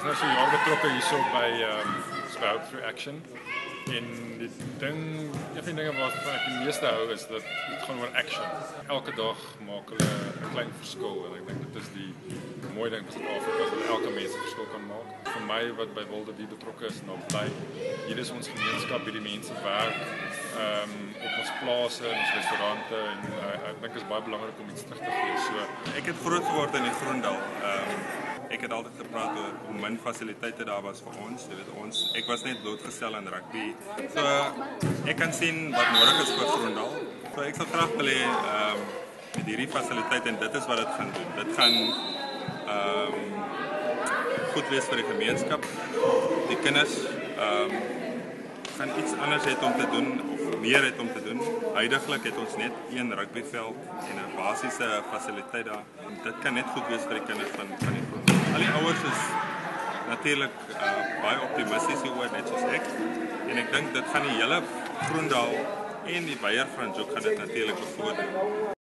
is nou so jaar betrokke hierso by ehm um, Sprout Through Action. En die ding, een van die dinge waarvan ek die meeste hou is dat dit gaan oor action. Elke dag maak hulle 'n klein verskil en ek dink dit is die mooi ding van Suid-Afrika dat elke mens 'n verskil kan maak. Vir my wat by Wilde Die betrokke is, nou bly hier is ons gemeenskap, hierdie mense werk ehm um, op ons plase en ons restaurante en uh, ek dink dit is baie belangrik om iets terug te gee. So ek het groot geword in die Groendal. Ehm um, ek het altyd gepraat oor hoe min fasiliteite daar was vir ons. Jy weet ons, ek was net blootgestel aan rugby. So ek kan sien wat nodig is vir Groendal. So ek sal graag wil hê ehm um, met hierdie fasiliteite en dit is wat dit gaan doen. Dit gaan ehm um, goed wees vir die gemeenskap. Die kinders ehm um, gaan iets anders hê om te doen of meer het om te doen. Huidiglik het ons net een rugbyveld en 'n basiese fasiliteit daar. Dit kan net goed wees vir die kinders van van die groep. Die ouers is natuurlik uh, baie optimisties hieroor net soos ek. En ek dink dit gaan die hele Groendal en die Beier Franschhoek gaan dit natuurlik bevorder.